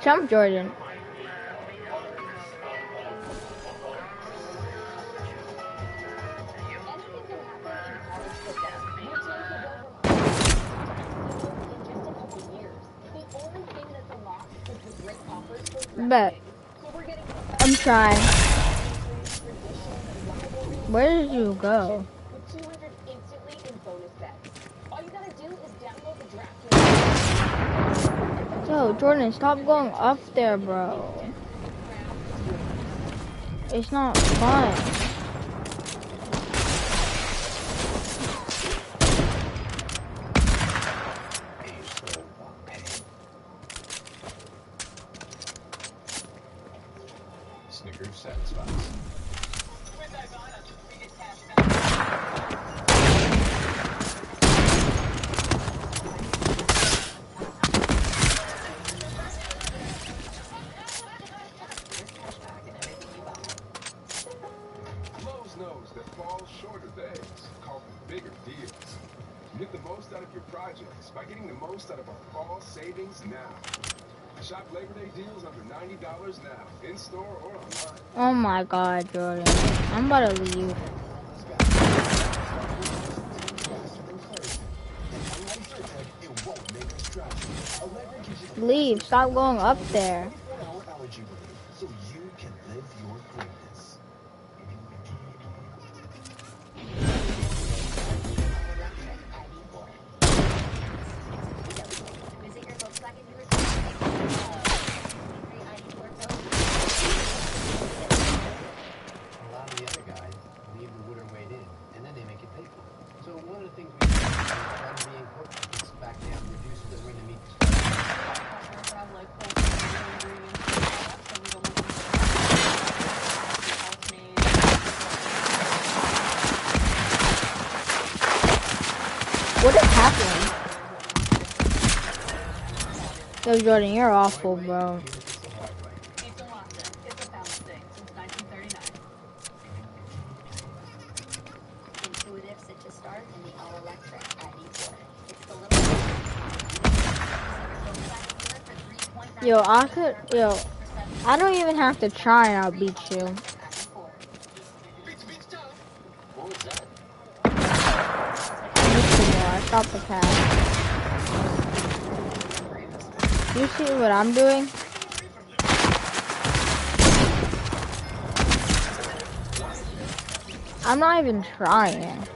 Jump, Jordan. Bet. I'm trying. Where did you go? Yo, Jordan, stop going up there, bro. It's not fun. My god, Jordan. I'm about to leave. Leave. Stop going up there. Jordan, you're awful, bro. Yo, I could, yo, I don't even have to try and I'll beat you. Stop the pass. You see what I'm doing? I'm not even trying.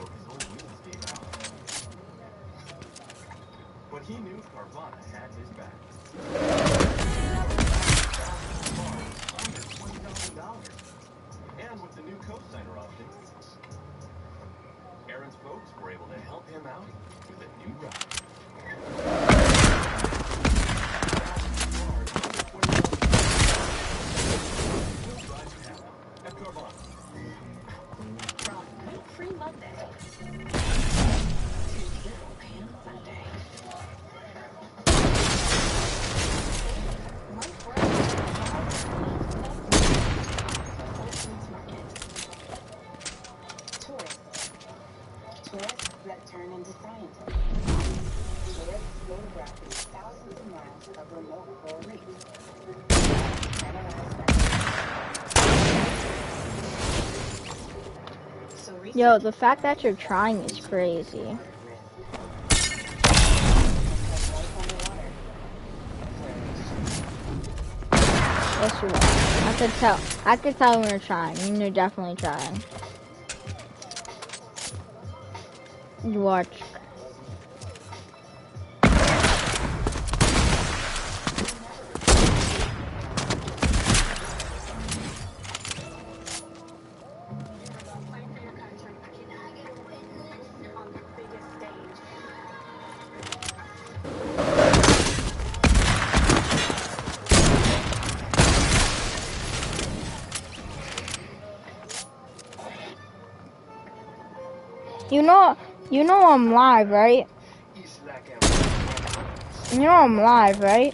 Yo, the fact that you're trying is crazy. Yes, you are. I could tell. I could tell when you're trying. You're definitely trying. You watch. You know, you know I'm live, right? You know I'm live, right?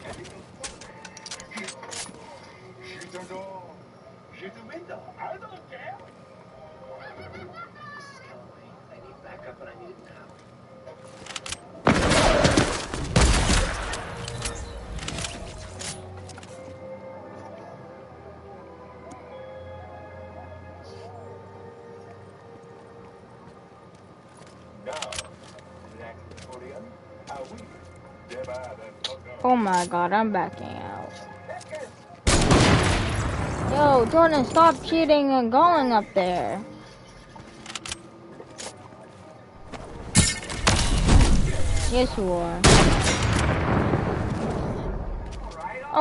My god, I'm backing out. Yo, Jordan, stop cheating and going up there. Yes, you are.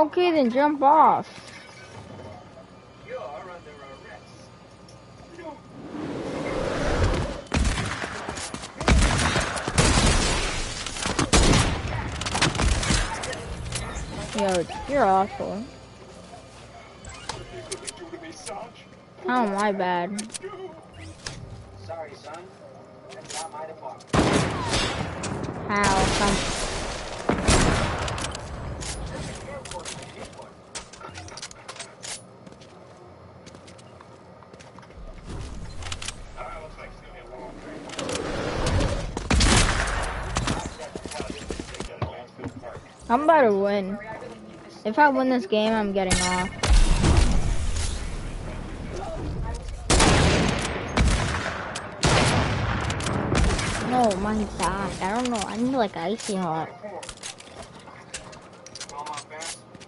Okay, then jump off. Yo, you're awful. Oh, my bad. Sorry, son. That's not my department. How? Come. I'm about to win. If I win this game, I'm getting off. No, my god. I don't know. I need like icy hot.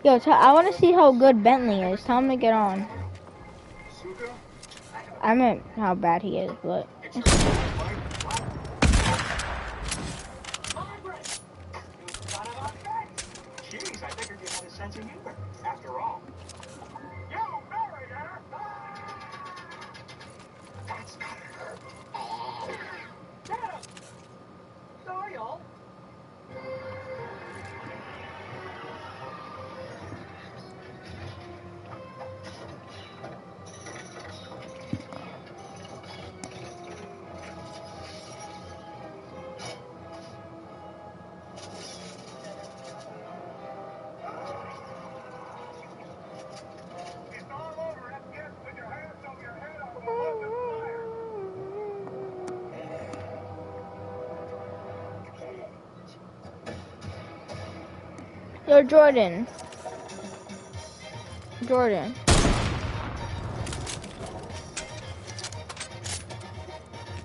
Yo, I want to see how good Bentley is. Tell him to get on. I meant how bad he is, but. Yo, Jordan. Jordan.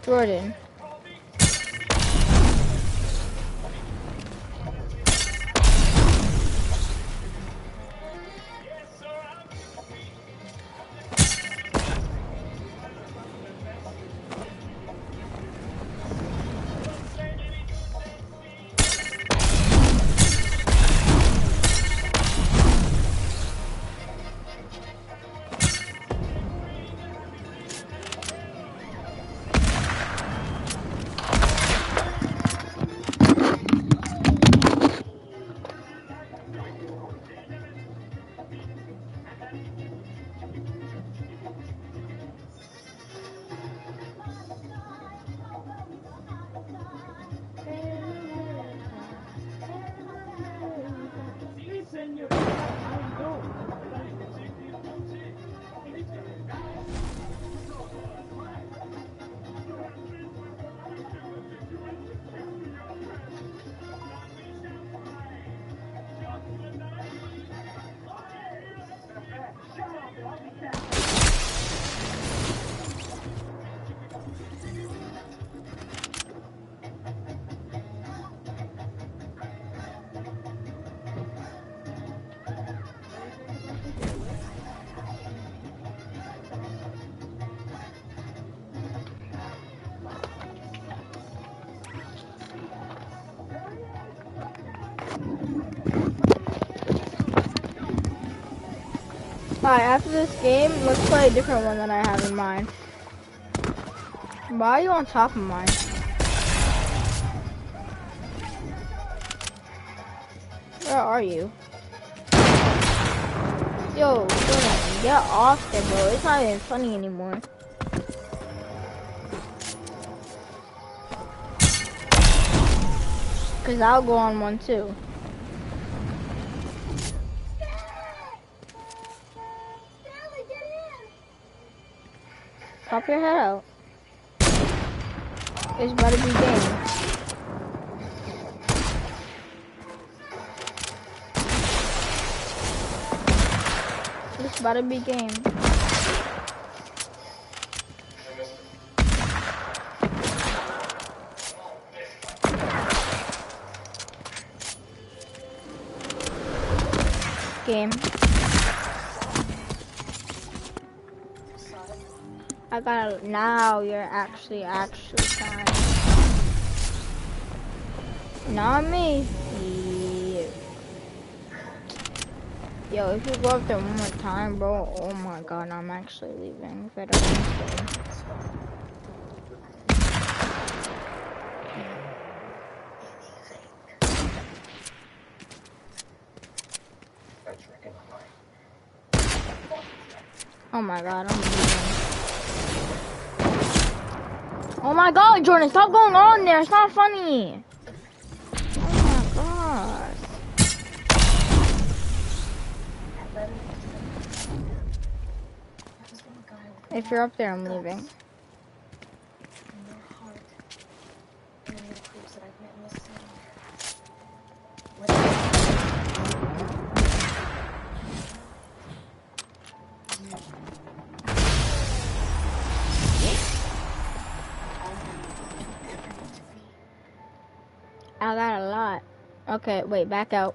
Jordan. Alright, after this game, let's play a different one that I have in mind. Why are you on top of mine? Where are you? Yo, get off there, bro. It's not even funny anymore. Cause I'll go on one too. Pop your head out. It's about to be game. It's about to be game. game. I got it. Now you're actually, actually trying. Not me. Yo, if you go up there one more time, bro, oh my god, I'm actually leaving. If I don't Oh my god, I'm leaving. Oh my god, Jordan, stop going on there. It's not funny. Oh my god. If you're up there, I'm leaving. Okay, wait, back out.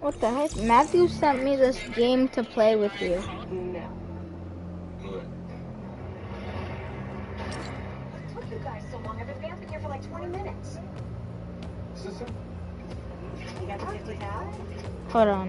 What the heck? Matthew sent me this game to play with you. No. Good. Took you guys so long. I've been vamping here for like 20 minutes. Sister? You got the 50? Hold on.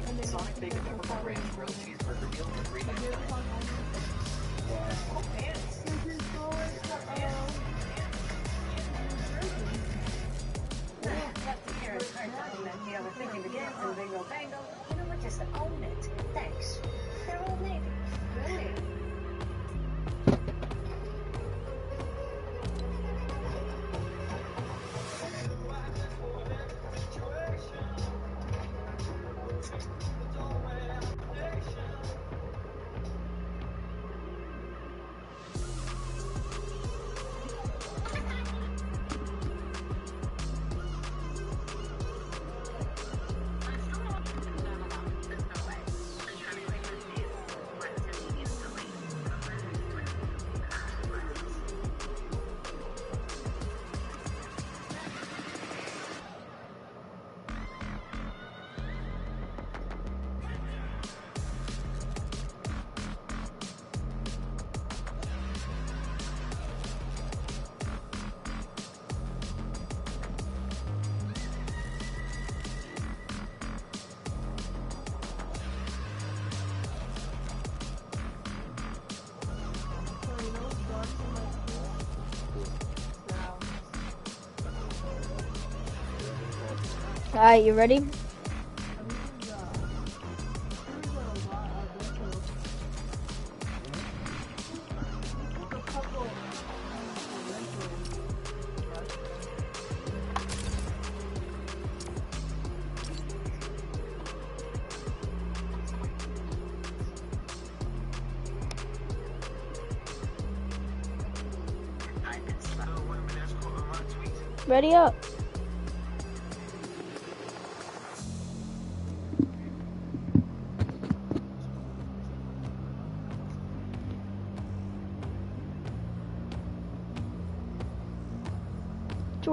Sonic Bacon Peppercorn Ranch Grilled Cheeseburger Meal for three ninety nine. Know, we're thinking again, bingo bango. You know what? Just own it. Thanks. They're old Navy. Really? Alright, you ready? Ready up.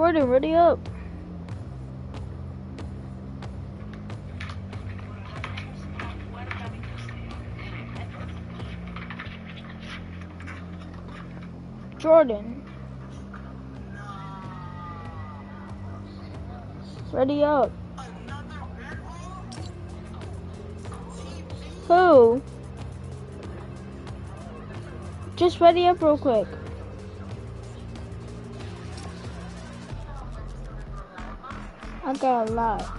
Jordan, ready up. Jordan. Ready up. Who? Just ready up real quick. not gonna lie.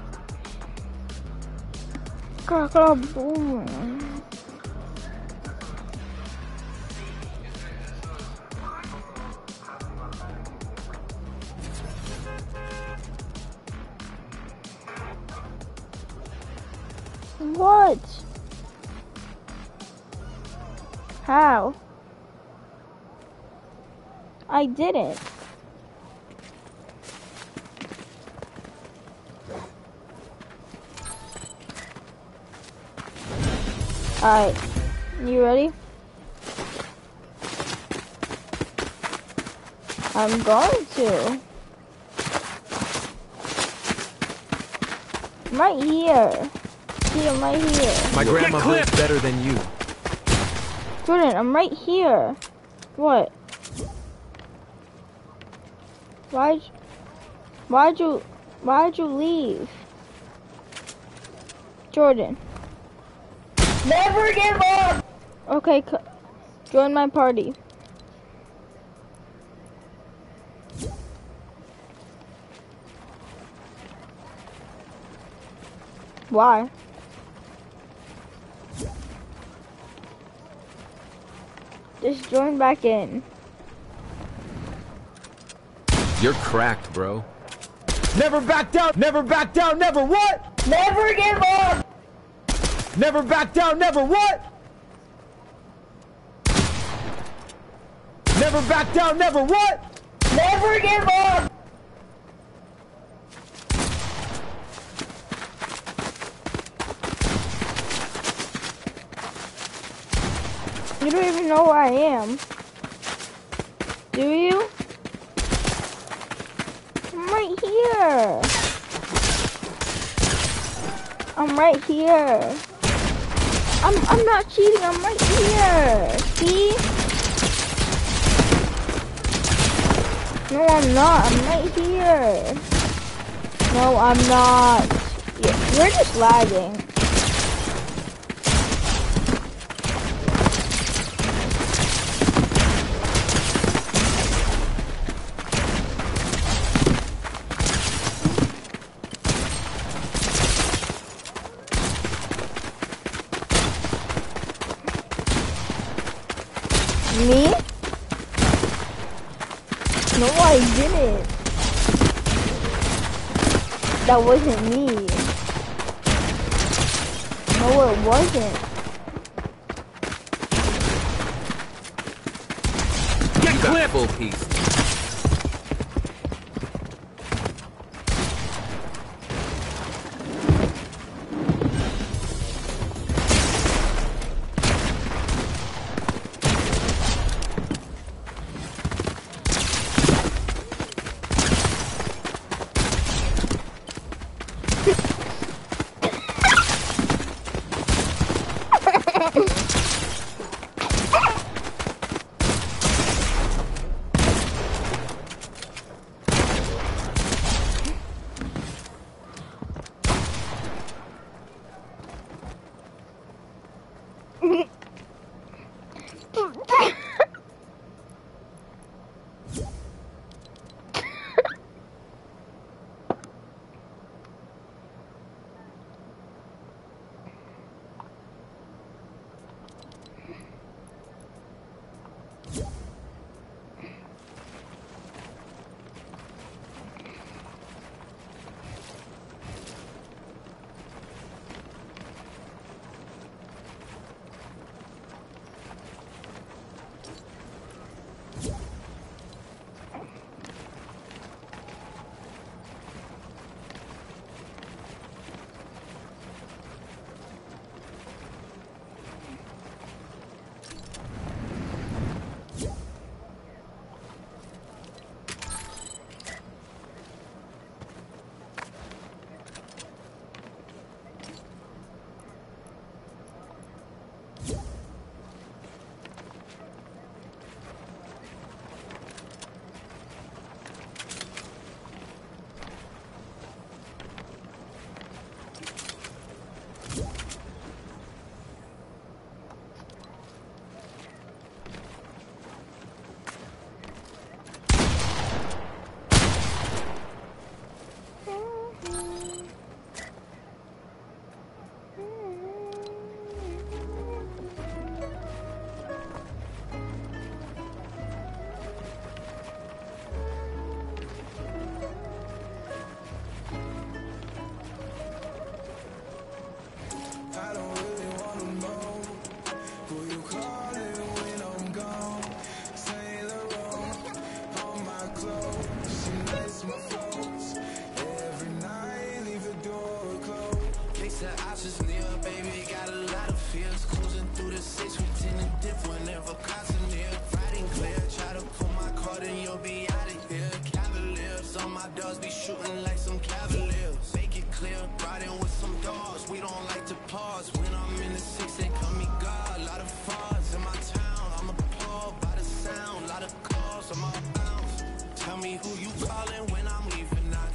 a boom. What? How? I did it. Alright. You ready? I'm going to. I'm right here. See, I'm right here. My grandma builds better than you. Jordan, I'm right here. What? Why'd, why'd you, why'd you leave? Jordan. Never give up! Okay, c- join my party. Why? Just join back in. You're cracked, bro. Never back down, never back down, never what? Never give up! Never back down, never what? Never back down, never what? Never give up! You don't even know where I am. Do you? I'm right here. I'm right here. I'm I'm not cheating. I'm right here. See? No, I'm not. I'm right here. No, I'm not. Yeah, You're just lagging. Me? No, I didn't. That wasn't me. No, it wasn't. Get clip! Piece.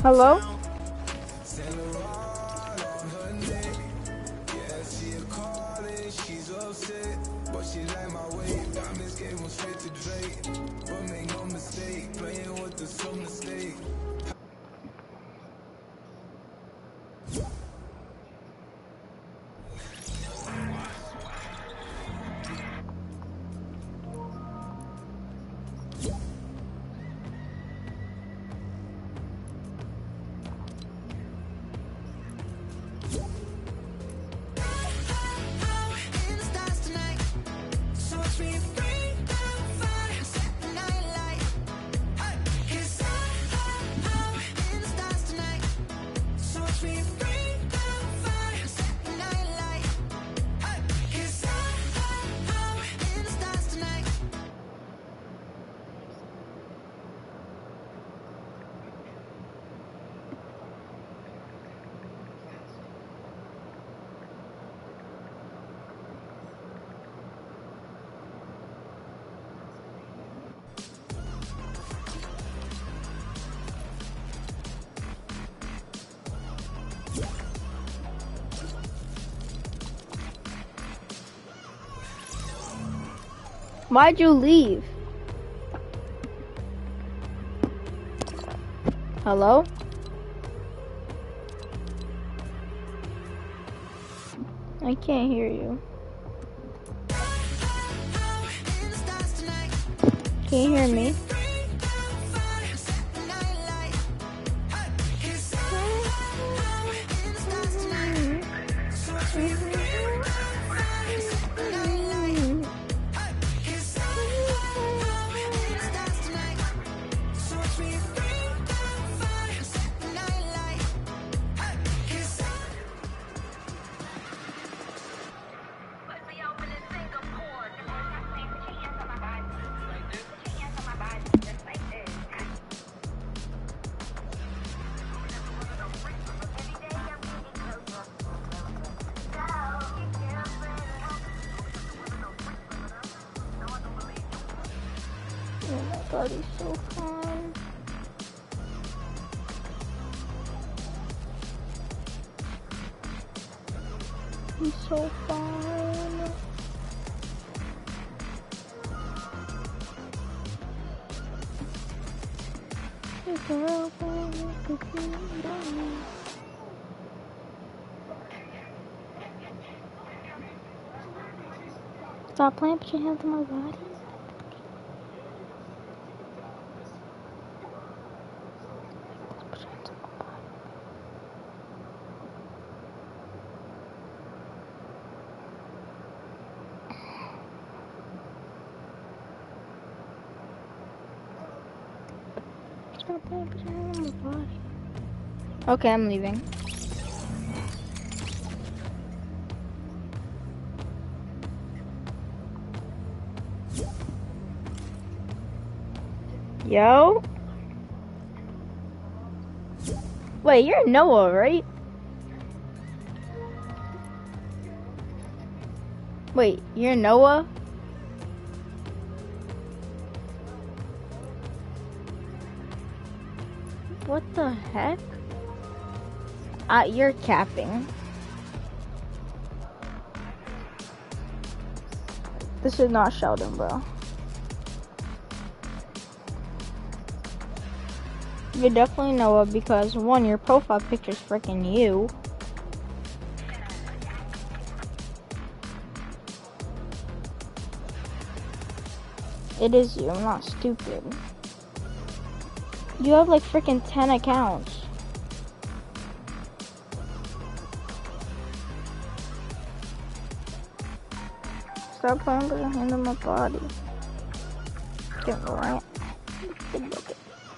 Hello? Why'd you leave? Hello? I can't hear you. Can you hear me? Oh my god, he's so fun. He's so fun. The girl with the. Stop playing, put your hands on my body. Put your hands on my body. Stop playing, put your hands on my body. Okay, I'm leaving. Yo? Wait, you're Noah, right? Wait, you're Noah? What the heck? Uh, you're capping. This is not Sheldon, bro. You're definitely Noah because one, your profile picture's freaking you. It is you, I'm not stupid. You have like freaking 10 accounts. Stop playing with your hand on my body. Get right.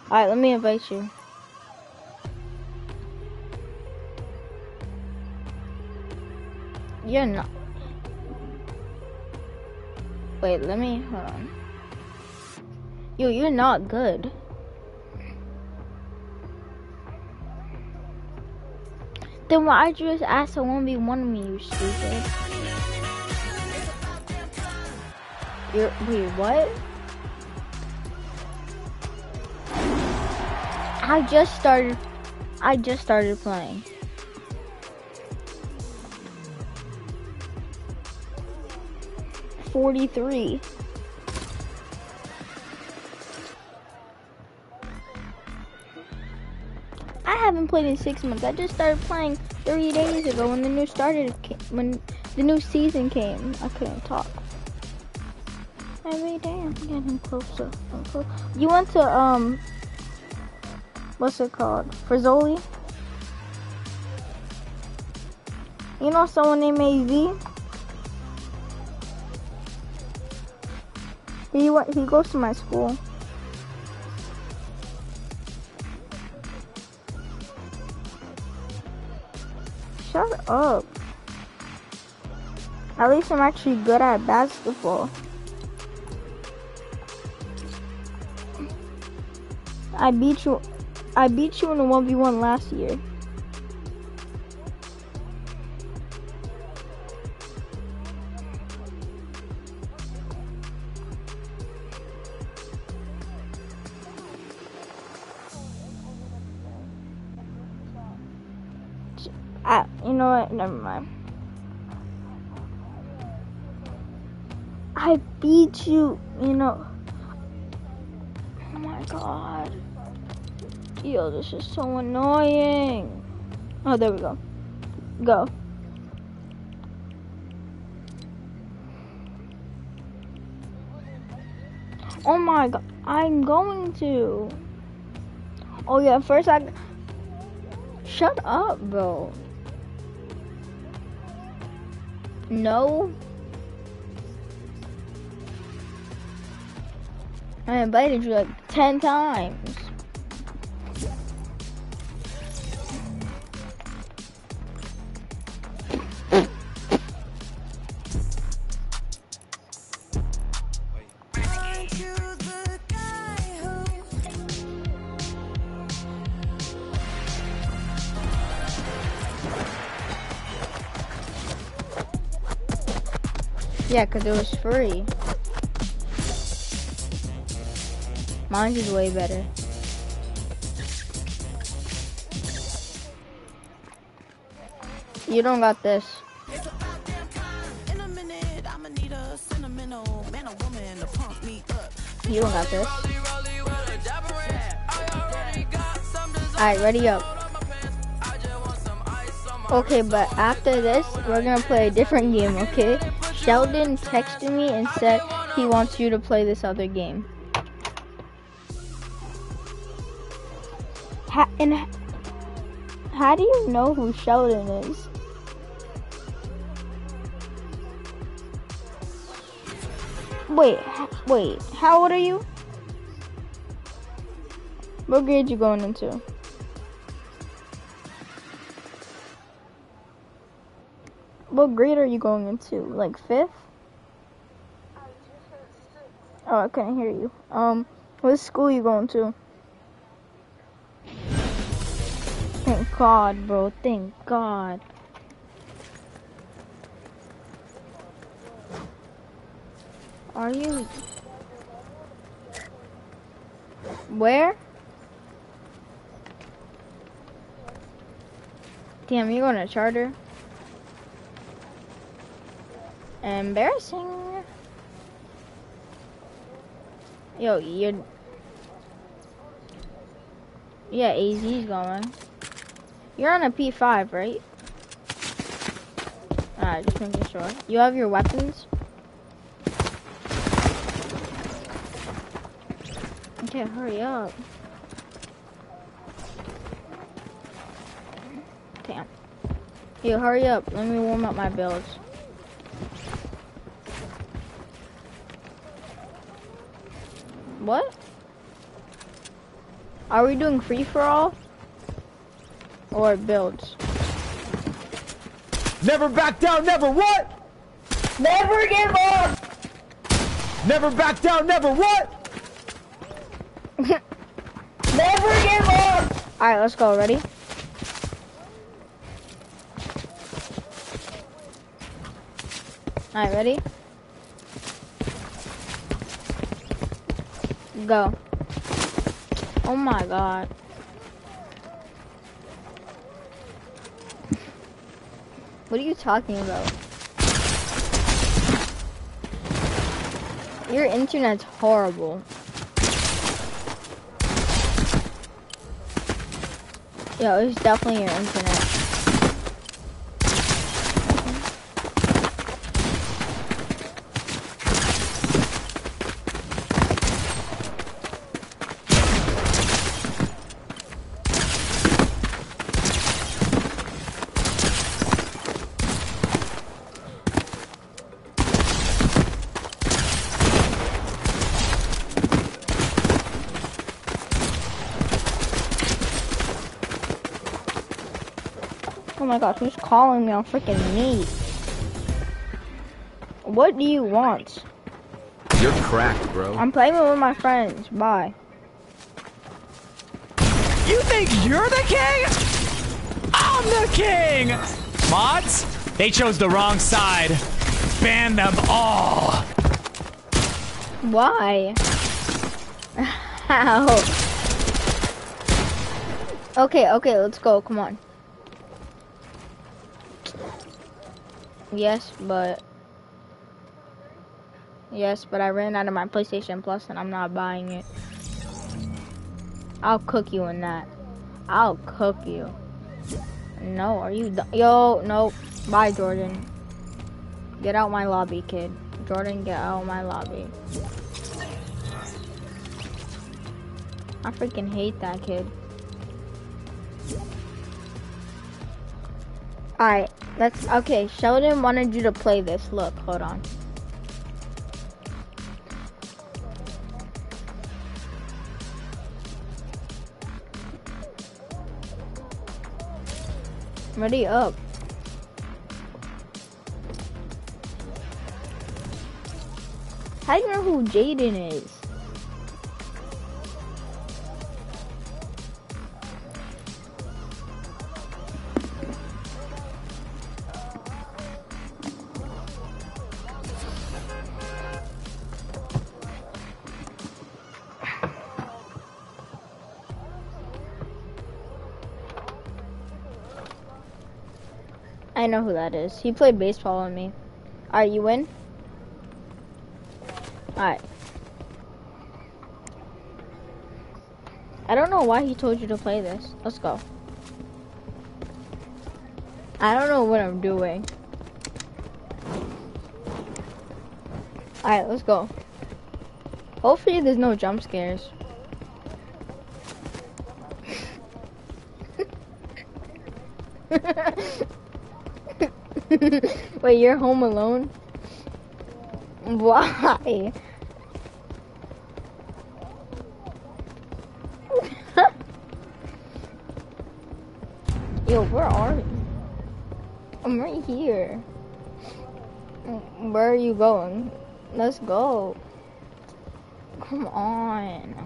Alright, let me invite you. You're not. Wait, let me. Hold on. Yo, you're not good. Then why'd you just ask to 1v1 of me, you stupid? You're, wait, what? I just started. I just started playing. Forty-three. I haven't played in six months. I just started playing three days ago when the new started. When the new season came, I couldn't talk. Every day I'm getting closer. You went to um, what's it called? Frizzoli? You know someone named AV? He went, he goes to my school. Shut up. At least I'm actually good at basketball. I beat you I beat you in a 1v1 last year. I, you know what? Never mind. I beat you, you know. God. Yo, this is so annoying. Oh, there we go. Go. Oh my god, I'm going to. Oh yeah, first I. Shut up, bro. No. I invited you like 10 times. Yeah, because it was free. Mine is way better. You don't got this. You don't got this. Alright, ready up. Okay, but after this, we're gonna play a different game, okay? Sheldon texted me and said he wants you to play this other game. And how do you know who Sheldon is? Wait, wait, how old are you? What grade you going into? What grade are you going into? Like fifth? Oh, I couldn't hear you. Um, what school you going to? God, bro. Thank God. Are you? Where? Damn, you going to charter? Embarrassing. Yo, you're... Yeah, AZ's going. You're on a P5, right? Alright, just making sure. You have your weapons? Okay, hurry up. Damn. Yo, hurry up. Let me warm up my builds. What? Are we doing free for all? Or builds? Never back down, never what? Never give up! Never back down, never what? Never give up! Alright, let's go. Ready? Alright, ready? Go. Oh my god. What are you talking about? Your internet's horrible. Yo, it's definitely your internet. Oh my gosh, who's calling me on freaking me? What do you want? You're cracked, bro. I'm playing with my friends. Bye. You think you're the king? I'm the king! Mods, they chose the wrong side. Ban them all. Why? How? Okay, okay, let's go. Come on. Yes, but yes, but I ran out of my PlayStation Plus and I'm not buying it. I'll cook you in that. I'll cook you. No, are you? Yo, no. Bye, Jordan. Get out my lobby, kid. Jordan, get out my lobby. I freaking hate that kid. Alright, let's. Okay, Sheldon wanted you to play this. Look, hold on. Ready up. How do you know who Jaden is? I know who that is. He played baseball with me. Alright, you win? Alright. I don't know why he told you to play this. Let's go. I don't know what I'm doing. Alright, let's go. Hopefully there's no jump scares. Wait, you're home alone? Why? Yo, where are you? I'm right here. Where are you going? Let's go. Come on.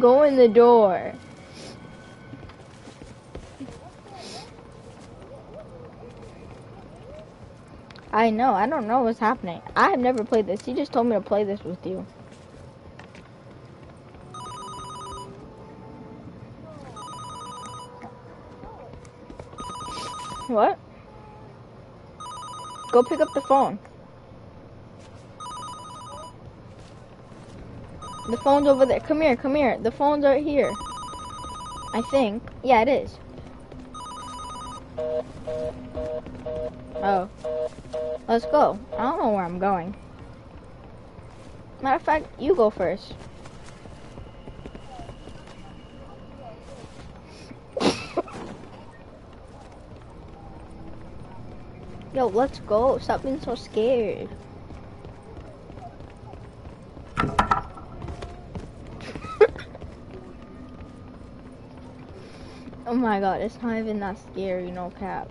Go in the door. I know. I don't know what's happening. I have never played this. He just told me to play this with you. What? Go pick up the phone. The phone's over there. Come here, come here. The phone's right here. I think. Yeah, it is. Oh. Let's go. I don't know where I'm going. Matter of fact, you go first. Yo, let's go. Stop being so scared. Oh my god, it's not even that scary, no cap.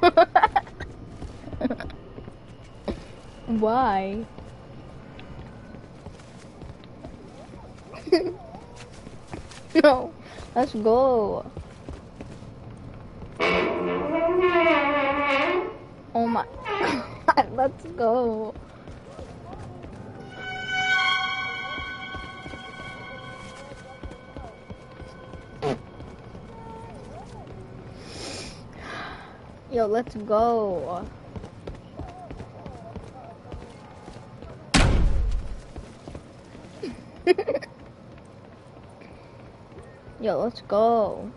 Why? no, let's go. Let's go. Yo, let's go.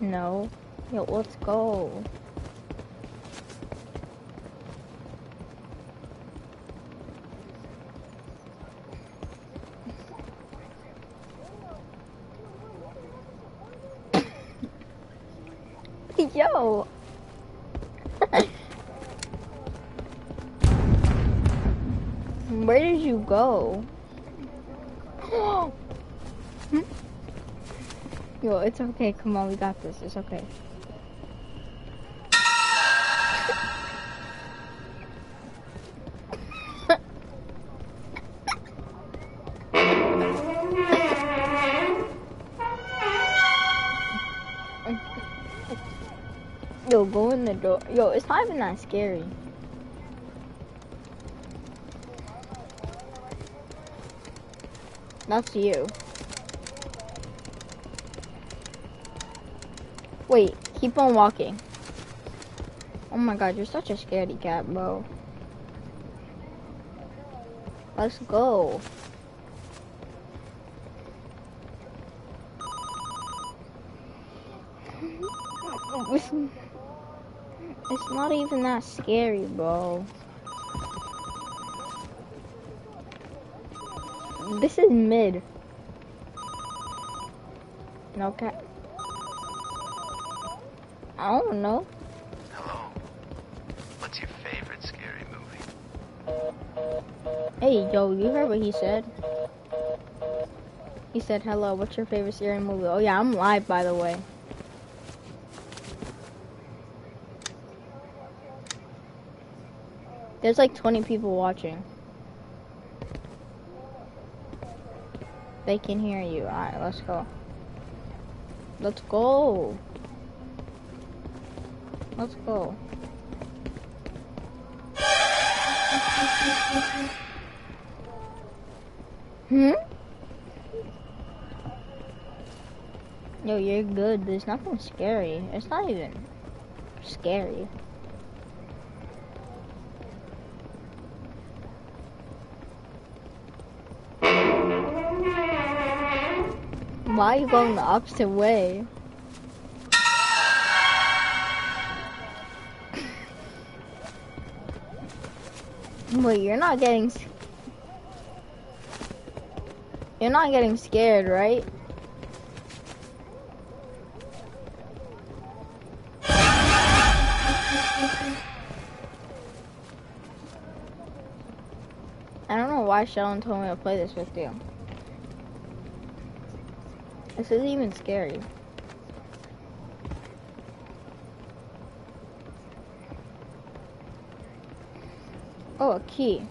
No. Yo, let's go. Go? Yo, it's okay. Come on, we got this. It's okay. Yo, go in the door. Yo, it's not even that scary. That's you. Wait, keep on walking. Oh my god, you're such a scaredy cat, bro. Let's go. It's, it's not even that scary, bro. This is mid. No cat. I don't know. Hello. What's your favorite scary movie? Hey, yo, you heard what he said? He said, hello, what's your favorite scary movie? Oh yeah, I'm live, by the way. There's like 20 people watching. They can hear you. Alright, let's go. Let's go. Let's go. Hmm? Yo, you're good. There's nothing scary. It's not even scary. Why are you going the opposite way? Wait, you're not getting... You're not getting scared, right? I don't know why Sheldon told me to play this with you. This isn't even scary. Oh, a key.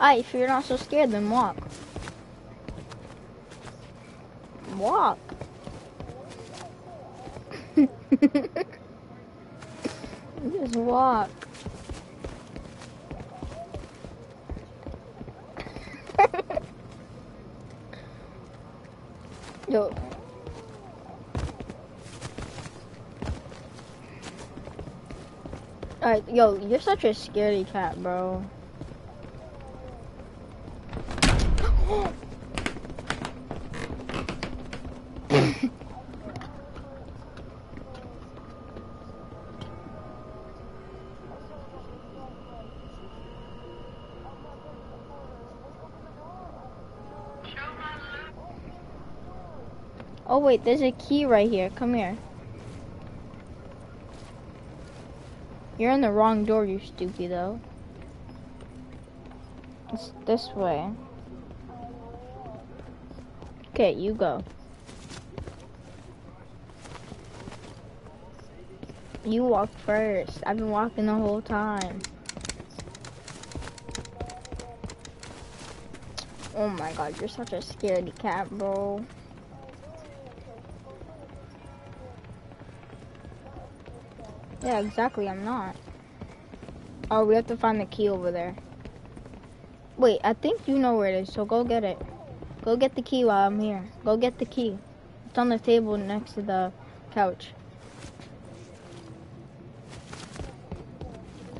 Alright, if you're not so scared, then walk. Walk. Just walk. Yo. Alright, yo, you're such a scaredy cat, bro. wait, there's a key right here. Come here. You're in the wrong door, you stupid though. It's this way. Okay, you go. You walk first. I've been walking the whole time. Oh my god, you're such a scaredy cat, bro. Yeah, exactly, I'm not. Oh, we have to find the key over there. Wait, I think you know where it is, so go get it. Go get the key while I'm here. Go get the key. It's on the table next to the couch.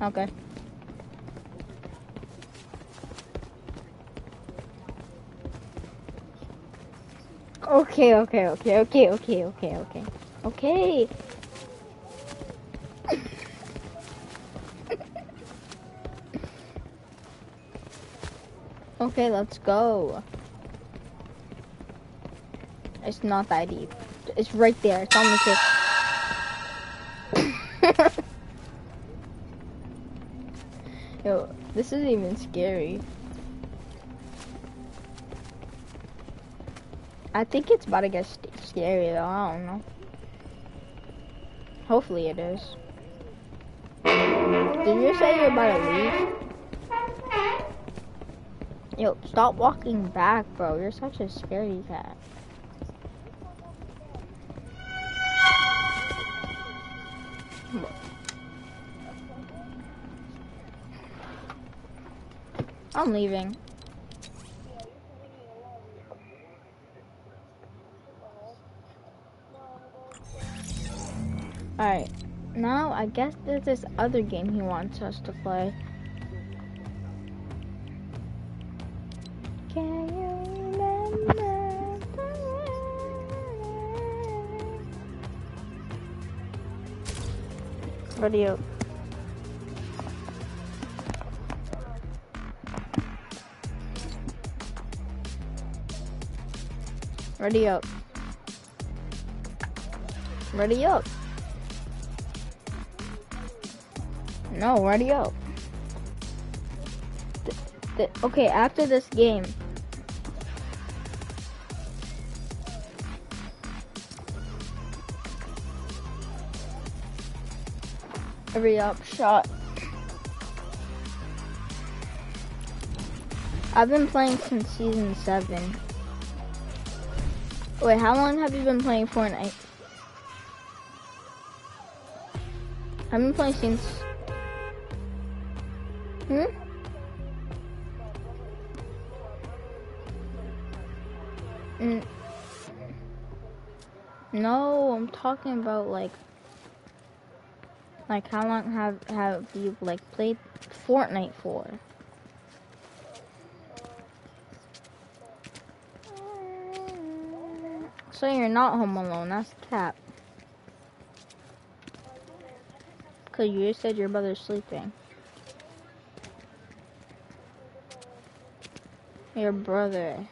Okay. Okay, okay, okay, okay, okay, okay, okay. Okay. Okay, let's go. It's not that deep. It's right there. It's on the tip. Yo, this isn't even scary. I think it's about to get scary though. I don't know. Hopefully it is. Did you say you're about to leave? Yo, stop walking back, bro. You're such a scaredy cat. I'm leaving. Alright, now I guess there's this other game he wants us to play. Ready up. Ready up. Ready up. No, ready up. Th- th- okay, after this game. Hurry up, shot. I've been playing since season 7. Wait, how long have you been playing Fortnite? I've been playing since. Hmm? Mm. No, I'm talking about like. Like, how long have have you like played Fortnite for? So you're not home alone, that's cap. Cause you just said your brother's sleeping. Your brother.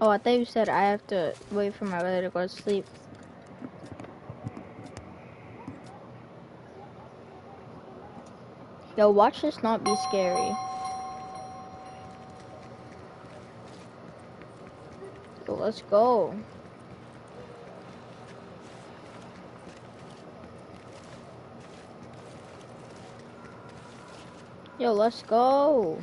Oh, I thought you said I have to wait for my brother to go to sleep. Yo, watch this not be scary. Yo, let's go. Yo, let's go.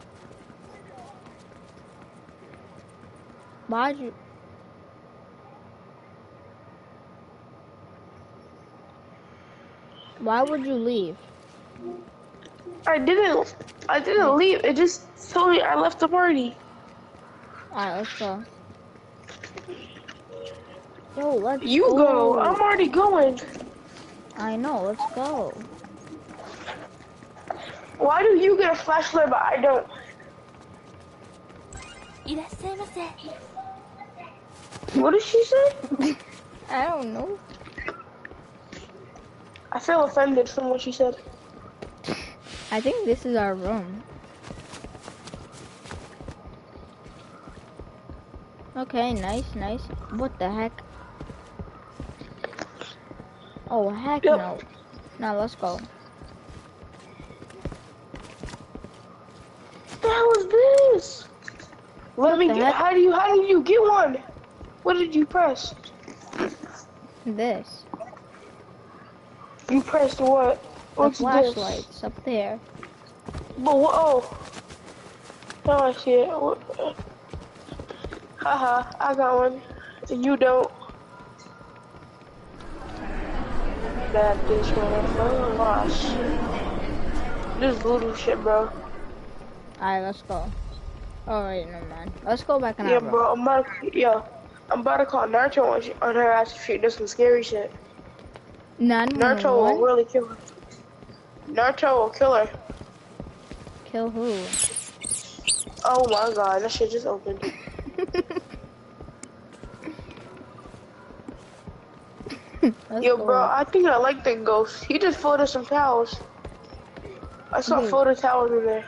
Why'd you? Why would you leave? I didn't. I didn't leave. It just told me I left the party. Alright, let's go. Yo, let's You go. I'm already going. I know, let's go. Why do you get a flashlight but I don't? いらっしゃいませ What did she say? I don't know. I feel offended from what she said. I think this is our room. Okay, nice, nice. What the heck? Oh, heck Yep. no. Now let's go. What the hell is this? Let me get. heck? How do you? How do you get one? What did you press? This. You pressed what? The What's this? flashlights up there. But oh. Oh, what? Oh. Now I see it. Haha, I got one. And you don't. That this one. Oh, gosh. This voodoo shit, bro. Alright, let's go. Alright, never mind. Let's go back in Yeah, bro. I'm yo, I'm about to call Naruto on, sh- on her ass if she does some scary shit. None. Naruto will really kill her. Naruto will kill her. Kill who? Oh my god, that shit just opened. Yo, go. bro, I think I like that ghost. He just folded some towels. I saw Wait. folded towels in there.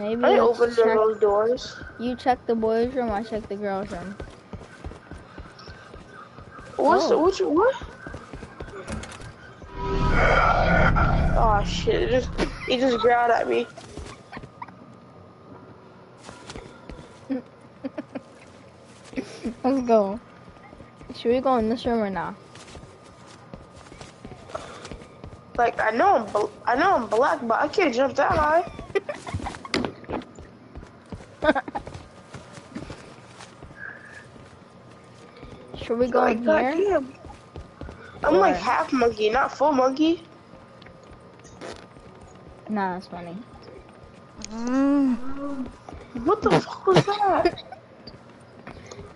Maybe I opened check, those doors. you check the boys' room, I check the girls' room. What's Oh. which what? Oh shit! It just he just growled at me. Let's go. Should we go in this room or not? Like I know I'm I know I'm black, but I can't jump that high. Should we go Like in here? goddamn. I'm like half monkey, not full monkey. Nah, that's funny. Mm. What the fuck was that?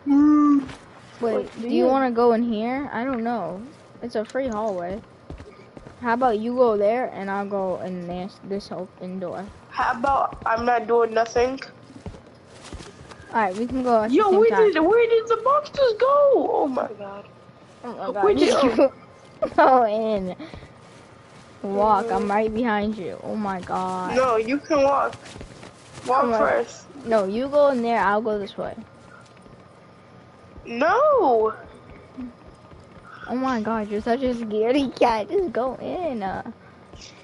Mm. Wait, do you want to go in here? I don't know. It's a free hallway. How about you go there and I'll go in this this open door. How about I'm not doing nothing? All right, we can go at Yo, the same where time. did where did the monsters go? Oh my god. oh my where god, did- just go, go in. Walk, I'm right behind you. Oh my god. No, you can walk. Walk Come first. No, you go in there, I'll go this way. No. Oh my god, you're such a scaredy cat. Just go in. Uh,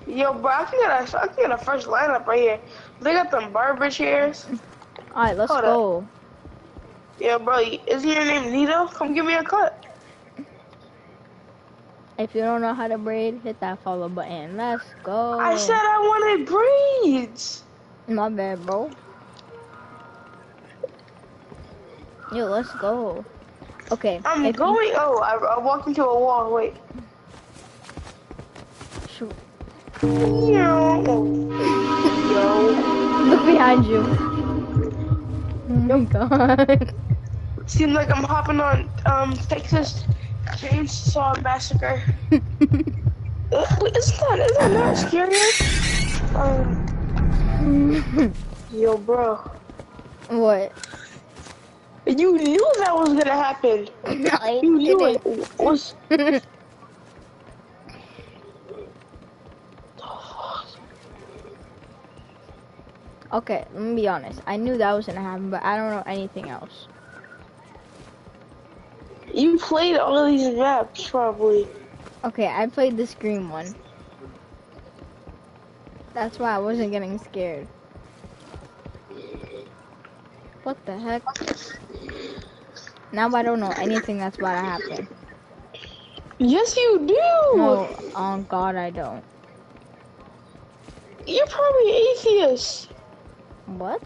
Yo, bro, I can get a I can get a first lineup right here. They got them barber chairs. All right, let's Hold go. Yeah, bro, isn't your name Nito? Come give me a cut. If you don't know how to braid, hit that follow button. Let's go. I said I wanted braids. My bad, bro. Yo, let's go. Okay. I'm if you- going. Oh, I, I walked into a wall. Wait. shoot, Yo. Yo. look behind you. Oh my god. Seems like I'm hopping on um Texas Chainsaw Massacre. Wait, isn't that isn't that scary? Um. Yo, bro. what? You knew that was gonna happen. I You knew didn't. it was. Okay, let me be honest. I knew that was gonna happen, but I don't know anything else. You played all these maps probably. Okay, I played this green one. That's why I wasn't getting scared. What the heck? Now I don't know anything that's about to happen. Yes, you do. No, on God, I don't. You're probably atheist. What?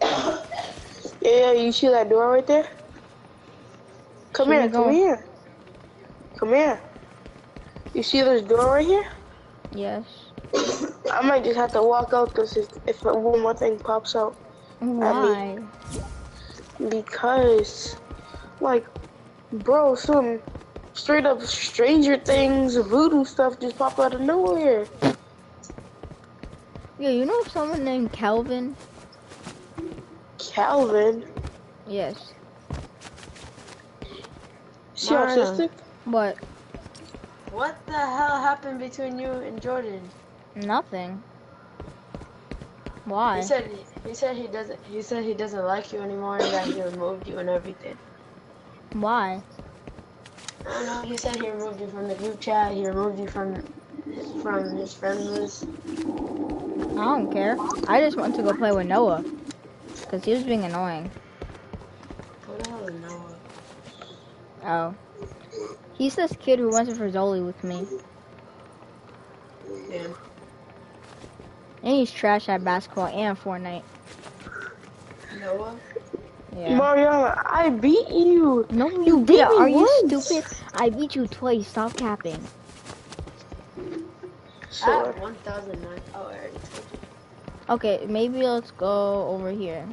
Yeah, you see that door right there? Come here, come here. Come here. You see this door right here? Yes. I might just have to walk out this if, if one more thing pops out. Why? Because, like, bro, some straight up Stranger Things voodoo stuff just pop out of nowhere. Yeah, you know someone named Calvin? Calvin, Yes. is she Mara. autistic? What? What the hell happened between you and Jordan? nothing. Why? He said he said he doesn't he said he doesn't like you anymore and that he removed you and everything. Why? I don't know. He said he removed you from the group chat. He removed you from from his friend list. I don't care. I just want to go play with Noah. Because he was being annoying. Who the hell is Noah? Oh. He's this kid who went to Frizoli with me. Damn. And he's trash at basketball and Fortnite. Noah? Yeah. Marianna, I beat you. No, you, You did. beat me Are you stupid? I beat you twice. Stop capping. I So, have 1,009. Oh, I already told you. Okay, maybe let's go over here.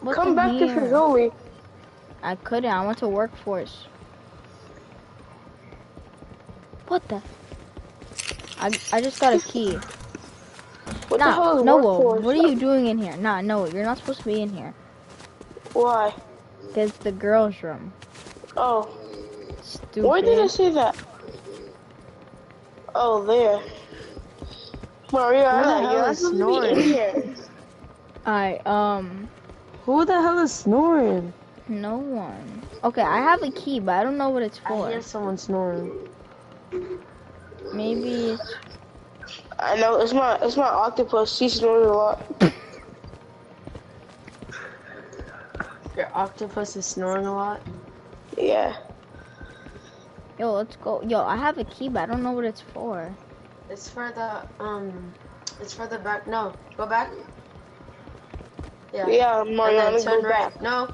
What's come back to here? Frizoli. I couldn't. I went to workforce. What the? I I just got a key. What the nah, Noah, workforce? what are you doing in here? Nah, no, you're not supposed to be in here. Why? Cause the girls' room. Oh, Stupid. where did I say that? Oh, there. Marianna, Who the hell you're not is supposed to be in snoring? here. I um, Who the hell is snoring? no one. Okay, I have a key, but I don't know what it's for. I for. hear someone snoring. Maybe it's I know it's my it's my octopus. He snores a lot. Your octopus is snoring a lot. Yeah. Yo. Let's go. Yo, I have a key, but I don't know what it's for. It's for the um. It's for the back. No, go back. Yeah. Yeah, And Marianna, then turn go right. back. No,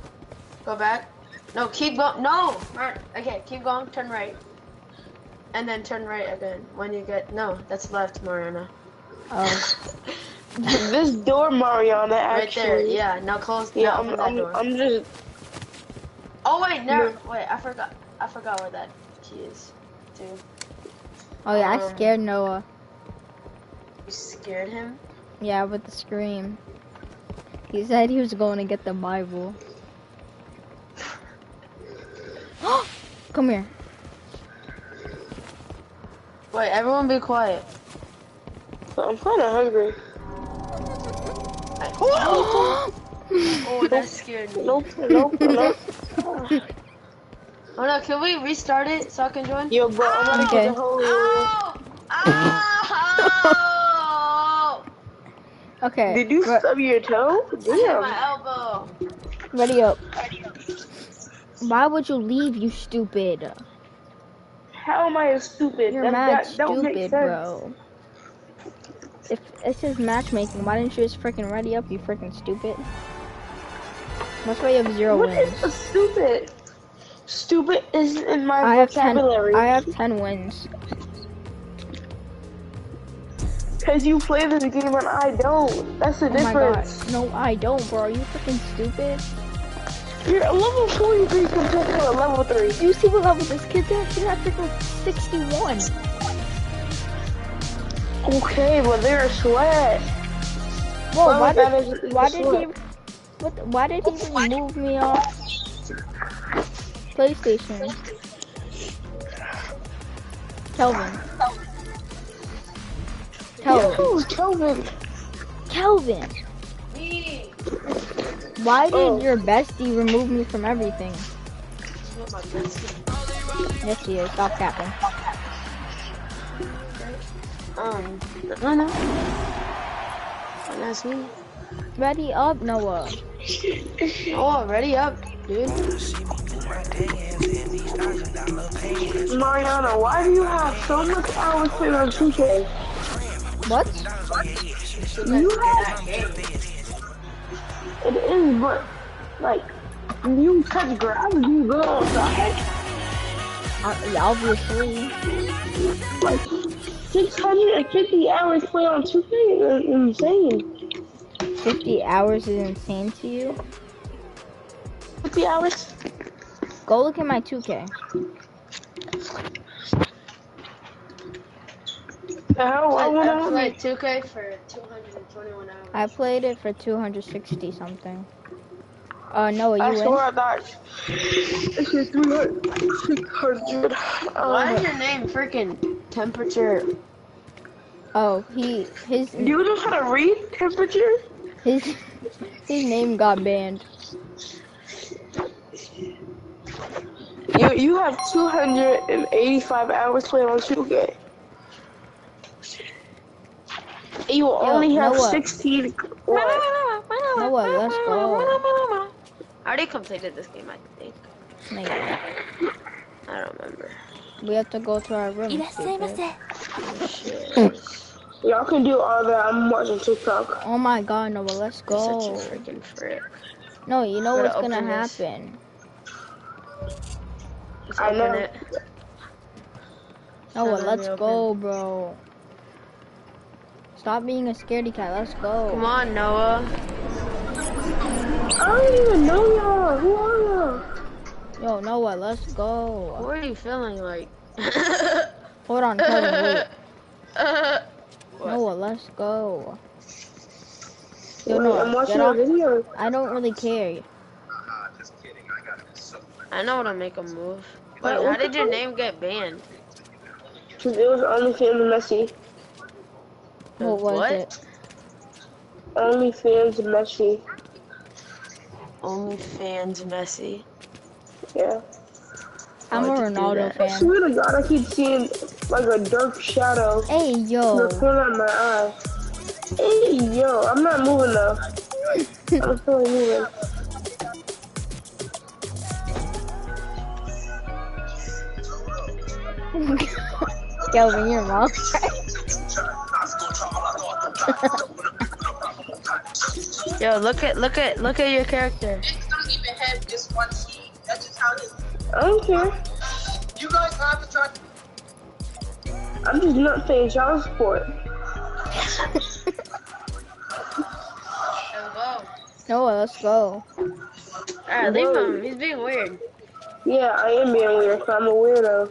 go back. No, keep going. No. Right. Okay, keep going. Turn right. And then turn right again. When you get no, that's left, Marianna. Oh, This door, Marianna, Right there. Yeah. Now close. Yeah, now I'm, I'm, door. I'm just. oh wait, never. Wait, I forgot. I forgot where that key is. Too. oh yeah. I Um, scared Noah. You scared him. Yeah, with the scream. He said he was going to get the Bible. Come here. Wait, everyone be quiet. I'm kind of hungry. Oh, that scared me. Nope, nope, nope. Oh no, can we restart it so I can join? Yo, bro, I'm gonna Okay. get the whole. Ow! Ow! Okay. Did you re- stub your toe? I hit Damn. my elbow. ready up. Why would you leave, you stupid? How am I stupid? You're that, mad that, that stupid, bro. If this is matchmaking, why didn't you just freaking ready up, you freaking stupid? That's why you have zero What wins. is a stupid? Stupid is in my I have ten. vocabulary. I have ten wins. Cause you play this game and I don't. That's the Oh difference. No, I don't, bro. Are you freaking stupid? You're a level 43 compared to a level 3. Do you see what level this kid's at? He's at freaking 61. Okay, but they're a sweat. Whoa, Why why did, why did he, what, why did he remove me off PlayStation? Kelvin. Kelvin. Kelvin. Kelvin. Why did Oh. your bestie remove me from everything? Yes, he is. Stop capping. Um, no, no. Don't me. Ready up, Noah. Oh, ready up, dude. Marianna, why do you have so much hours playing on 2K? What? You have It is, but like you touch grass, you go outside. Uh, obviously. Like 650 hours playing on 2K is insane. 50 hours is insane to you. 50 hours? Go look at my 2K. How I, I I played 2K for 221 hours. I played it for 260 something. Uh, Noah, I you swear win? I thought it's just 300, 600. Why is your name freaking temperature? Oh, he, his, do you know how to read temperature? His, his name got banned. You you have 285 hours playing on 2K. You will Yo, only have Noah. 16. What? Noah, let's go. I already completed this game, I think. Nigga, I don't remember. we have to go to our room. stupid. Y'all can do all that. I'm watching TikTok. Oh my god, Noah, let's go. Such go. a freaking frick. No, you know Gotta what's gonna this. happen. Let's I know. it. Noah, Let me let's open. go, bro. Stop being a scaredy cat. Let's go. Come on, Noah. I don't even know y'all. Who are y'all? Yo, Noah, let's go. What are you feeling like? Hold on, Kevin, wait. What? Noah, let's go. Yo, Wait, I'm watching a video. I don't really care. I know what to make a move. Wait, Wait, how did your fuck? name get banned? Cause it was OnlyFans Messi. What was What? it? OnlyFans Messi. OnlyFans Messi. Yeah. I'm a Why'd you do Ronaldo that? I fan. swear to God, I keep seeing like a dark shadow Hey, in yo. the corner of my eye. Hey, yo, I'm not moving though. I'm still moving. Kelvin, your mom. Yo, look at look at look at your character. It is. I don't care. You guys have to try. I'm just not paying child support. Noah, let's go. Alright, leave him. He's being weird. Yeah, I am being weird. 'cause I'm a weirdo.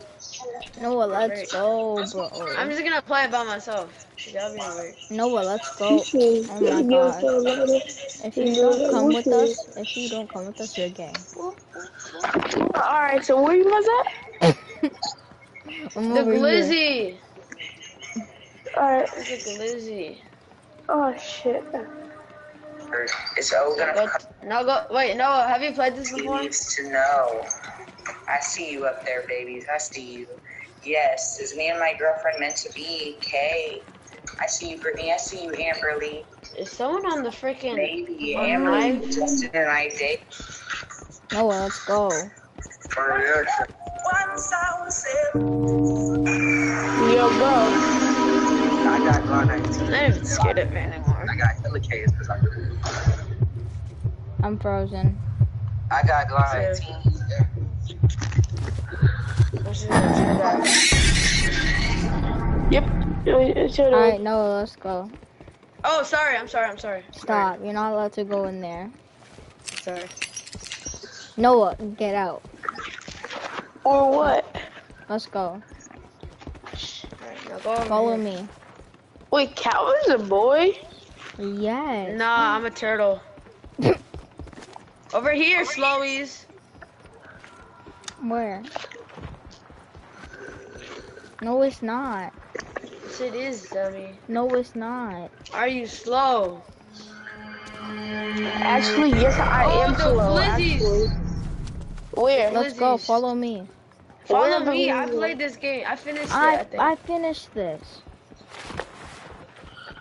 Noah, let's go, bro. Oh. I'm just gonna play by myself. Y'all being weird. Noah, let's go. Oh my god. us a little- If you don't come with us, if you don't come with us, you're gay. Alright, so where you was at? I'm The over glizzy. Alright. It's a glizzy. Oh shit. It's all gonna What? No, go. Wait, no. Have you played this before? needs to know. I see you up there, babies. I see you. Yes, is me and my girlfriend meant to be? Kay. I see you, Brittany. I see you, Amberly. Is someone on the freaking? Baby, On Amberly. live? Justin and I date. Noah, let's go. Yo, bro. I got God 19. I'm not even scared of me anymore. I got hella K's because I I'm frozen. I got God 19. Let's just go check that. Yep. Alright, Noah, let's go. Oh, sorry. I'm sorry. I'm sorry. Stop. You're not allowed to go in there. Sorry. Noah, get out. Or what? Let's go. Alright, now go Follow here. me. Wait, Kelvin's a boy? Yes. Nah, I'm a turtle. Over here, slowies. Where? No, it's not. Yes, it is, dummy. No, it's not. Are you slow? Actually, yes, I Oh, am the slow. Actually. Where? Let's go. Follow me. Follow Where the me. I played this game. I finished it. I I think. I finished this.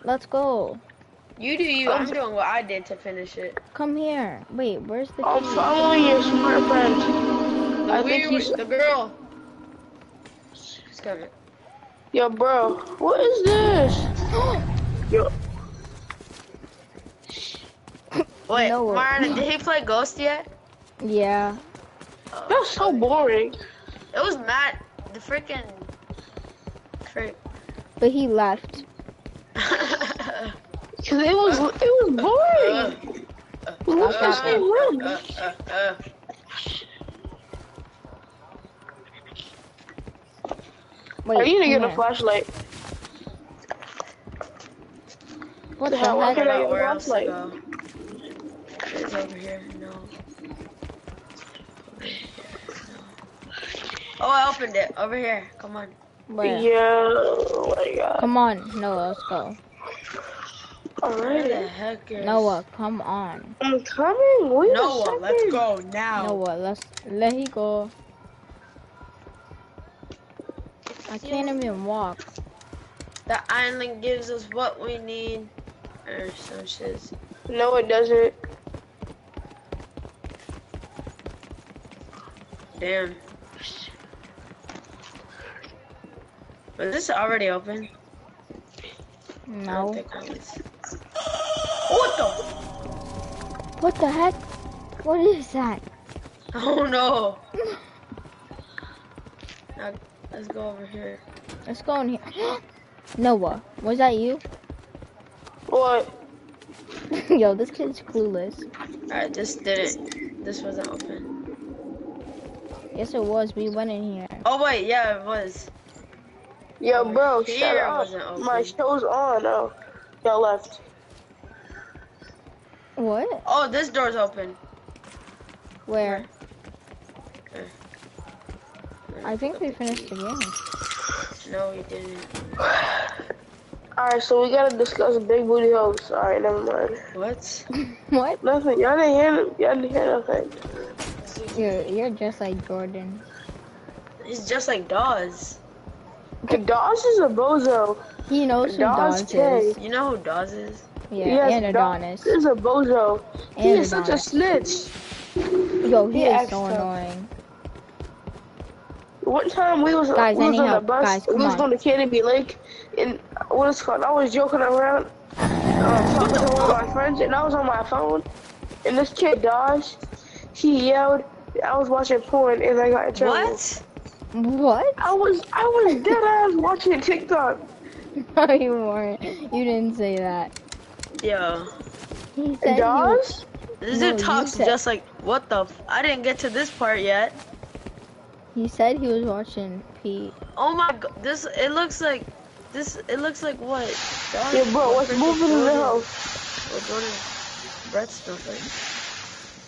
Let's go. You do you. I'm doing what I did to finish it. Come here. Wait, where's the I'm key? following your smart friend. The I think weird, he's- the girl. She's coming. Yo, bro, what is this? Yo, Wait, No. Martin, did he play Ghost yet? Yeah. That was so boring. It was Matt, the freaking. Frick. But he left. Cause it was it was boring. What's Stop so it. wrong? Uh, uh, uh. Wait. I need to get a flashlight. What the hell, why heck? can't I get a where else to flashlight? Go. It's over here. No. Over here, no. Oh, I opened it. Over here. Come on. Where? Yeah. My god. Come on, Noah, let's go. Where the heck is Noah, come on. I'm coming. Wait Noah, second. let's go now. Noah, let's let he go. I can't even walk. The island gives us what we need. Or some shit. No, it doesn't. Damn. Was this already open? No. think it was. What the? What the heck? What is that? Oh no. now, let's go over here. Let's go in here. Noah, was that you? What? Yo, this kid's clueless. Alright, this didn't. This wasn't open. Yes, it was. We went in here. Oh wait, yeah, it was. Yo, bro, shut Here up. wasn't. My show's on. Oh, y'all left. What? Oh, this door's open. Where? There. I think we finished the game. No, we didn't. Alright, so we gotta discuss big booty hoes. Alright, never mind. What? What? Nothing. Y'all didn't hear. Y'all didn't hear nothing. You're you're just like Jordan. He's just like Dawes. Dawes is a bozo. He knows who Dawes Dawes K. is. You know who Dawes is? Yeah, Yes, and Dawes Adonis. is a bozo. He And is such a Adonis. snitch. Yo, he He is acts so tough. annoying. One time we was Guys, we I was need on the bus. Guys, we come was on. going to Canobie Lake, and what is it called? I was joking around, uh, talking to one of my friends, and I was on my phone, and this kid dodged. He yelled. I was watching porn, and I got in trouble. What? What? I was I was dead ass watching TikTok. No, you weren't. You didn't say that. Yeah. He said he was, Dawes? This No, dude talks said- just like, what the f- I didn't get to this part yet. he said he was watching Pete. Oh my god, this, it looks like, this, it looks like what? Dawes? Yeah, bro, what's moving in the house? What Jordan's breath smells like.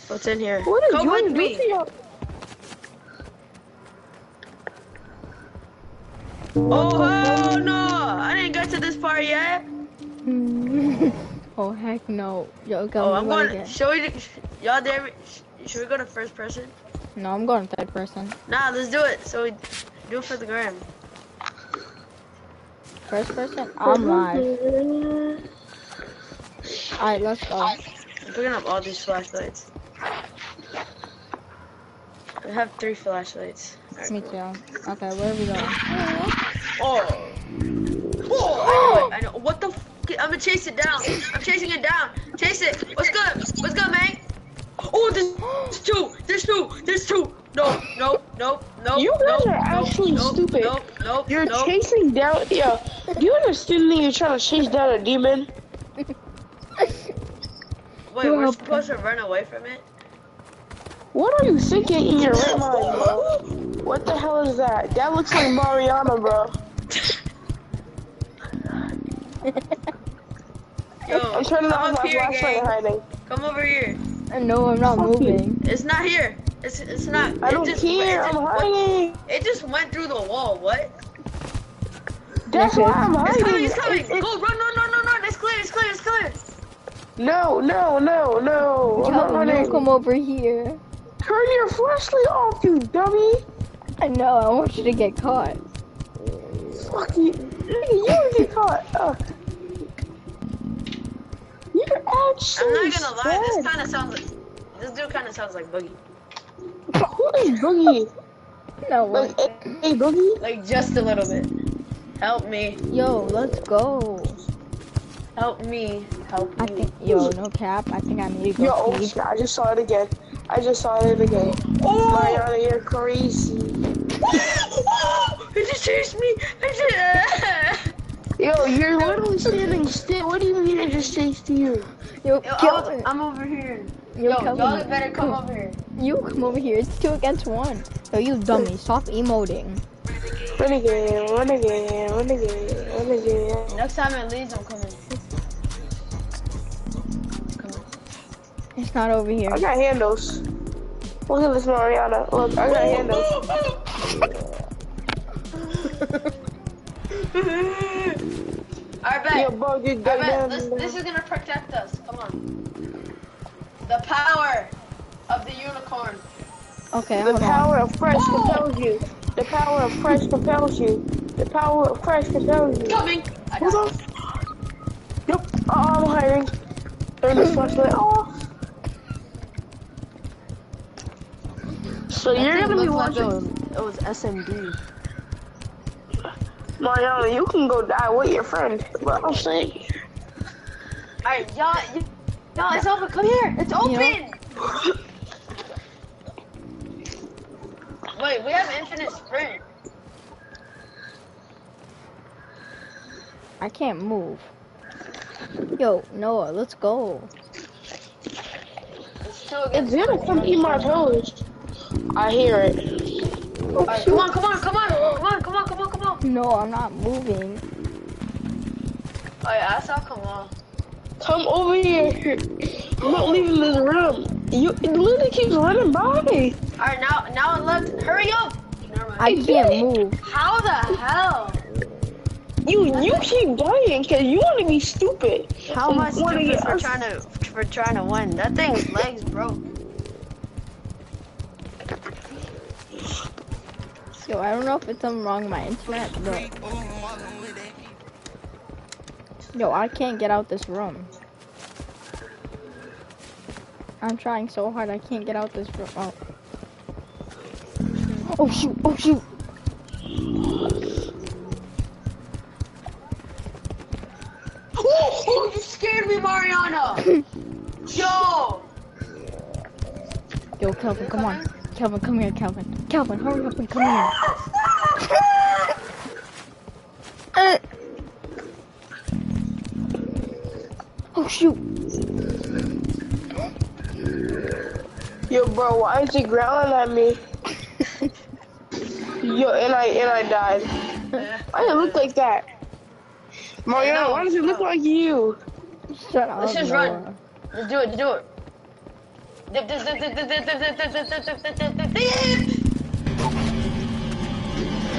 What's in here? What is Come Jordan with me. doing? Oh hell no! I didn't get to this part yet. oh heck no. Yo, go Oh, I'm going. again. Should we? Y'all there? Should we go to first person? No, I'm going third person. Nah, let's do it. So we do it for the gram. First person? I'm live. Alright, let's go. I'm picking up all these flashlights. I have three flashlights. Alright, Me cool. too. Okay, where are we going? Oh. oh. Oh, I know. I know. What the? F- I'm gonna chase it down. I'm chasing it down. Chase it. What's good? What's good, man? Oh, there's, there's two. There's two. There's two. No, no, no, no. You guys no, are actually no, stupid. No, no, You're no. chasing down. Yeah. Do you understand that you're trying to chase down a demon? Wait, we're Help. supposed to run away from it? What are you thinking in your right mind, bro? What the hell is that? That looks like Marianna, bro. Yo, I'm turning come off up my here, flashlight gang. hiding. Come over here. no, I'm not Fuck you. moving. It's not here. It's it's not. I it don't just, care. It just, I'm went, hiding. it just went through the wall. What? That's why I'm It's coming. hiding. It's coming. It- it- Go run, run, run, run, run. It's clear. It's clear. It's clear. No, no, no, no. I'm not Yo, running. you come over here. Turn your flashlight off, you dummy. I know, I want you to get caught. Fuck you. You get caught. Uh, you're actually I'm not gonna lie. This scared. kind of sounds like. This dude kind of sounds like Boogie. Who is Boogie? No, Like, hey, hey, Boogie? Like just a little bit. Help me. Yo, let's go. Help me. Help I me. think, yo, no cap. I think I need to Yo, go oh shit, I just saw it again. I just saw it again. Oh! Marianna, you're crazy. it just chased me. It just... Yo, you're literally standing still. What do you mean it just chased you? Yo, Yo, I was- Kelvin. I'm over here. Yo, Yo, y'all better come over here. You come over here. It's two against one. Yo, you dummy. Stop emoting. Win again, win again, win again, win again. Next time it leaves, I'm coming. It's not over here. I got handles. Look at this Marianna. Look, I got handles. Alright, bet. Yo, bro, you Alright, got bet. This, this is gonna protect us. Come on. The power of the unicorn. Okay, The hold power on. of fresh compels you. The power of fresh compels you. The power of fresh compels you. Coming. I Hold got on. Yep. Oh, I'm hiding. Turn the flashlight off. So you're gonna be watching. it was SMD. Marianna, you can go die with your friend. But I'm saying. Alright, y'all, y- y'all, it's open. Come here. It's open. Wait, we have infinite sprint. I can't move. Yo, Noah, let's go. It's two It's against gonna come eat my toes. I hear it. Alright, come on, come on, come on, come on, come on, come on, come on. No, I'm not moving. Oh yeah, I saw come on. Come over here. I'm not leaving this room. You it literally keeps running by. Me. Alright, now, now left. Hurry up. I can't move. How the hell? You you keep dying because you want to be stupid. How You stupid for trying to for trying to win? That thing's legs broke. Yo, I don't know if it's something wrong with my internet, but yo, I can't get out this room. I'm trying so hard, I can't get out this room. Oh, oh shoot! Oh shoot! Oh, you scared me, Marianna. Yo. Yo, Kelvin, come on, Kelvin, come here, Kelvin. Kelvin, hurry up and come here. Uh. Oh shoot! Yo, bro, why is he growling at me? Yo, and I and I died. Why did it look like that? Marianna, why does it look like you? Shut up. Let's just Noah. run. Let's do it. Let's do it.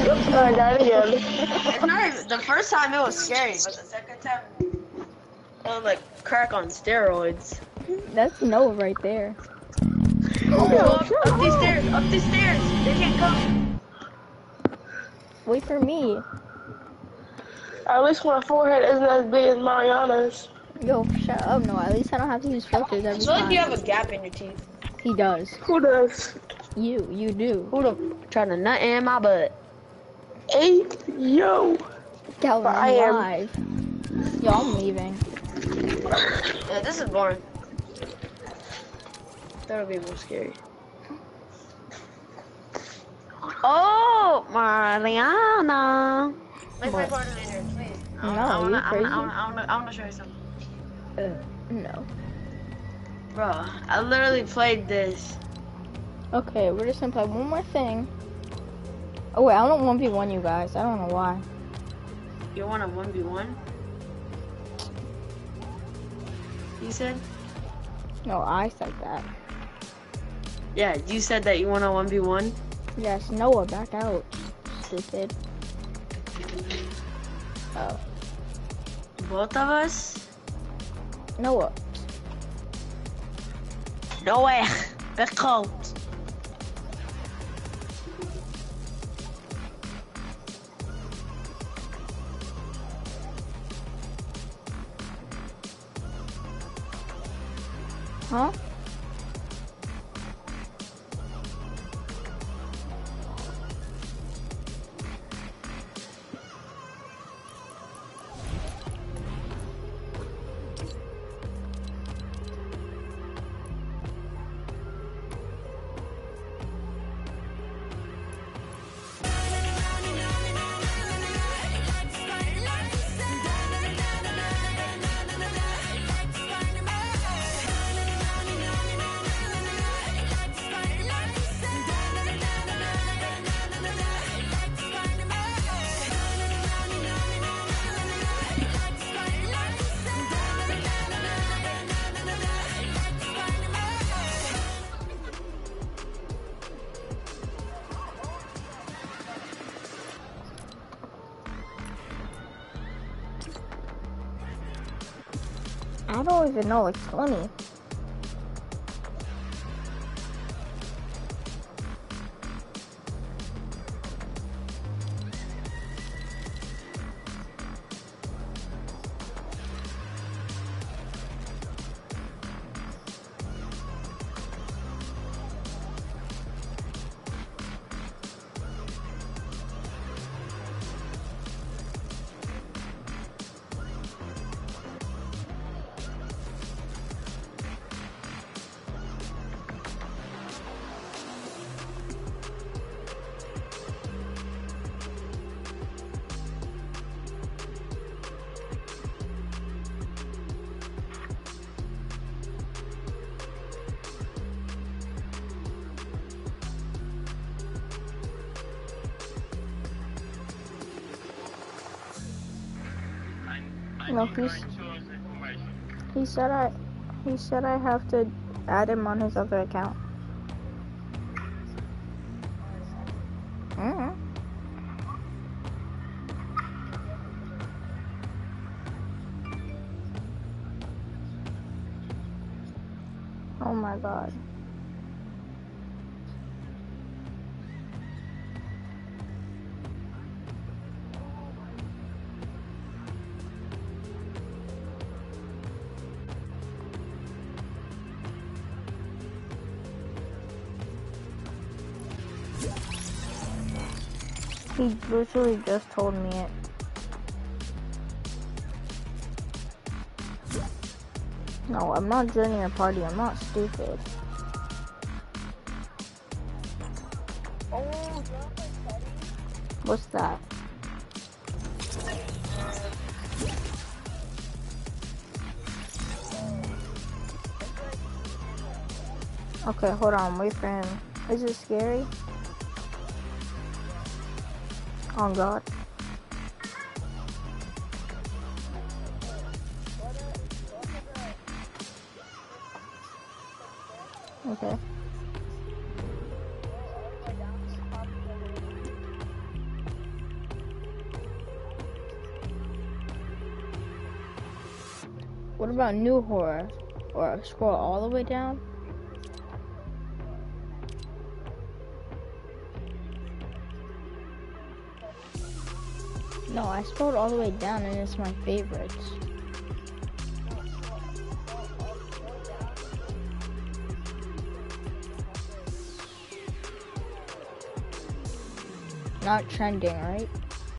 Oops, I got it again. not, the first time it was scary, but the second time, Oh, like crack on steroids. That's no right there. Oh, up, up these stairs, up these stairs. They can't come. Wait for me. At least my forehead isn't as big as Marianna's. Yo, shut up, no. At least I don't have to use filters I every feel like you have a gap in your teeth. He does. Who does? You, you do. Who the trying to nut in my butt? Hey, yo. Kelvin, I I'm am- live. Yo, I'm leaving. Yeah, this is boring. That'll be more scary. Oh, Marianna. Let's play What? Fortnite, please. No, I wanna, you I crazy? wanna, I wanna, I wanna, I wanna show you something. Uh, no. Bro, I literally played this. Okay, we're just gonna play one more thing. Oh wait, I don't want to 1v1 you guys. I don't know why. You want a 1v1? You said? No, I said that. Yeah, you said that you want a 1v1? Yes, Noah, back out. Stupid. Oh, Both of us? Eh. Noah. Noah, wegkomt. Huh? Even know, it's 20. No, he said I, he said I have to add him on his other account. Literally just told me it. No, I'm not joining a party. I'm not stupid. What's that? Okay, hold on. Wait for him. Is it scary? Oh god. Okay. What about new horror? Or scroll all the way down? I scrolled all the way down and it's my favorites. Not trending, right?